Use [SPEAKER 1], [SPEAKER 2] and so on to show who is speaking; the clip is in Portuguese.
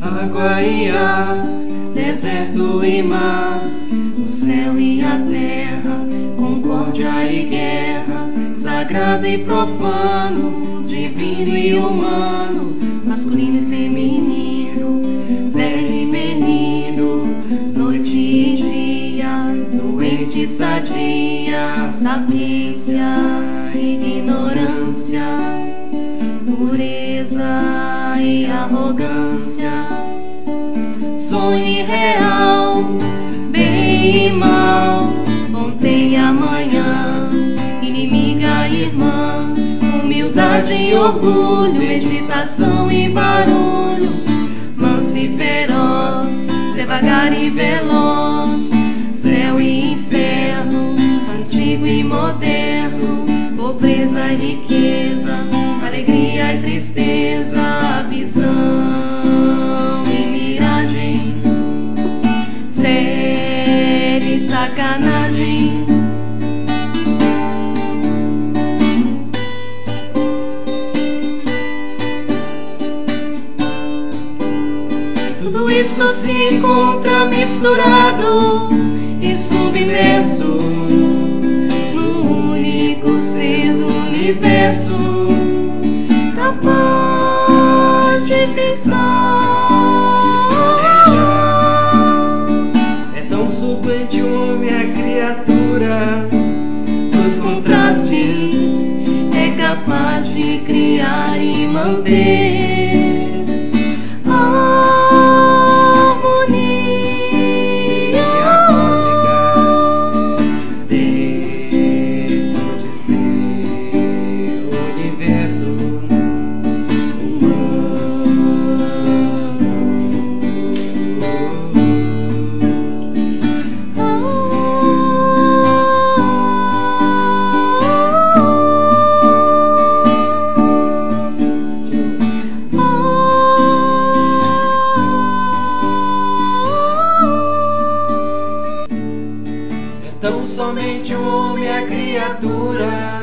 [SPEAKER 1] Água deserto e mar, o céu e a terra, concórdia e guerra, sagrado e profano, divino e humano, masculino e feminino, velho e menino, noite e dia, doente e sadia, sapiência, ignorância, pureza e arrogância, sonho e real, bem e mal, humildade e orgulho, meditação e barulho, manso e feroz, devagar e veloz, céu e inferno, antigo e moderno, pobreza e riqueza, Tudo isso se encontra misturado e submerso no único ser do universo, capaz de pensar.
[SPEAKER 2] É tão suplente o homem a criatura
[SPEAKER 1] Dos contrastes é capaz de criar e manter
[SPEAKER 2] tão somente o homem a criatura